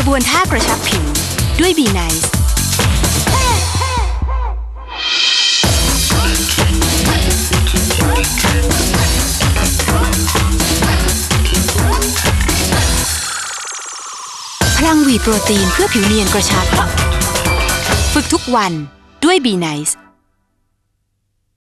ระบวนท่ากระชับผิว ด้วยบีไน c e พลังวีโปรตีนเพื่อผิวเนียนกระชับ ฝึกทุกวันด้วยบีไนซ์